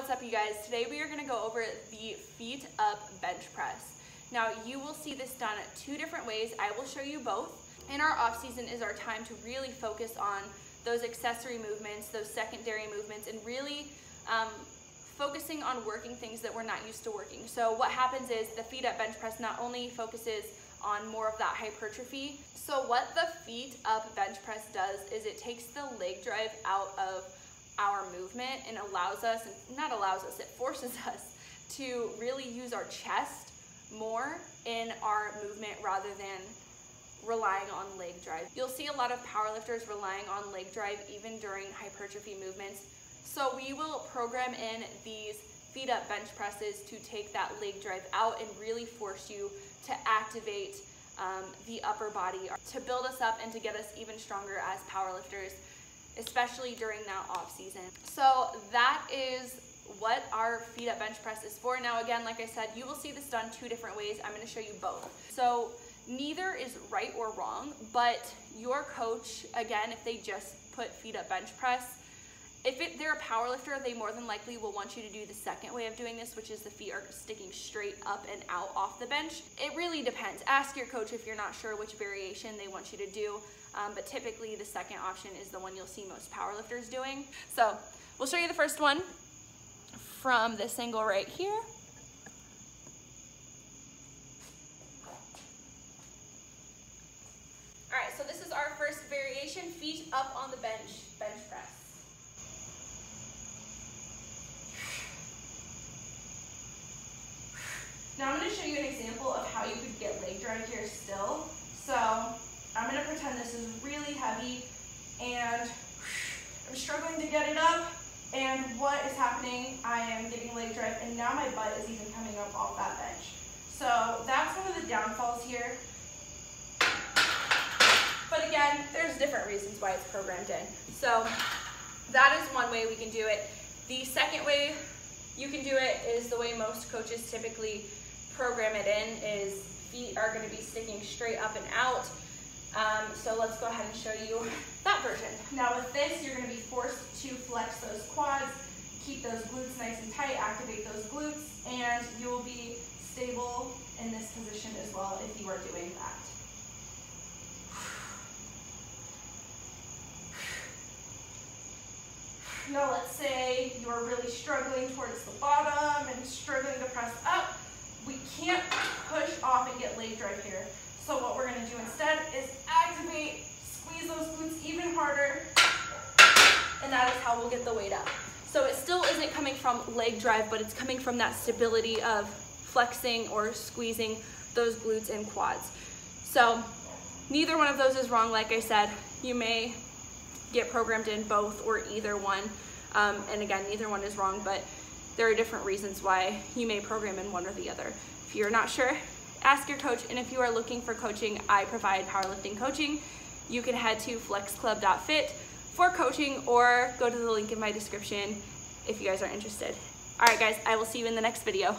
What's up you guys? Today we are gonna go over the feet up bench press. Now you will see this done two different ways. I will show you both. In our off season is our time to really focus on those accessory movements, those secondary movements, and really um, focusing on working things that we're not used to working. So what happens is the feet up bench press not only focuses on more of that hypertrophy. So what the feet up bench press does is it takes the leg drive out of our movement and allows us, not allows us, it forces us to really use our chest more in our movement rather than relying on leg drive. You'll see a lot of powerlifters relying on leg drive even during hypertrophy movements. So we will program in these feet up bench presses to take that leg drive out and really force you to activate um, the upper body to build us up and to get us even stronger as powerlifters especially during that off season. So that is what our feet up bench press is for. Now again, like I said, you will see this done two different ways. I'm gonna show you both. So neither is right or wrong, but your coach, again, if they just put feet up bench press, if it, they're a power lifter, they more than likely will want you to do the second way of doing this, which is the feet are sticking straight up and out off the bench. It really depends. Ask your coach if you're not sure which variation they want you to do. Um, but typically the second option is the one you'll see most powerlifters doing. So we'll show you the first one from this angle right here. All right, so this is our first variation, feet up on the bench, bench press. Now I'm gonna show you an example of how you could drive here still. So I'm gonna pretend this is really heavy and I'm struggling to get it up. And what is happening, I am getting leg drive and now my butt is even coming up off that bench. So that's one of the downfalls here. But again, there's different reasons why it's programmed in. So that is one way we can do it. The second way you can do it is the way most coaches typically program it in is feet are gonna be sticking straight up and out. Um, so let's go ahead and show you that version. Now with this, you're gonna be forced to flex those quads, keep those glutes nice and tight, activate those glutes, and you will be stable in this position as well if you are doing that. Now let's say you're really struggling towards the bottom and struggling to press up. Can't push off and get leg drive here. So what we're gonna do instead is activate, squeeze those glutes even harder, and that is how we'll get the weight up. So it still isn't coming from leg drive, but it's coming from that stability of flexing or squeezing those glutes and quads. So neither one of those is wrong. Like I said, you may get programmed in both or either one. Um, and again, neither one is wrong, but there are different reasons why you may program in one or the other. If you're not sure, ask your coach. And if you are looking for coaching, I provide powerlifting coaching. You can head to flexclub.fit for coaching or go to the link in my description if you guys are interested. All right, guys, I will see you in the next video.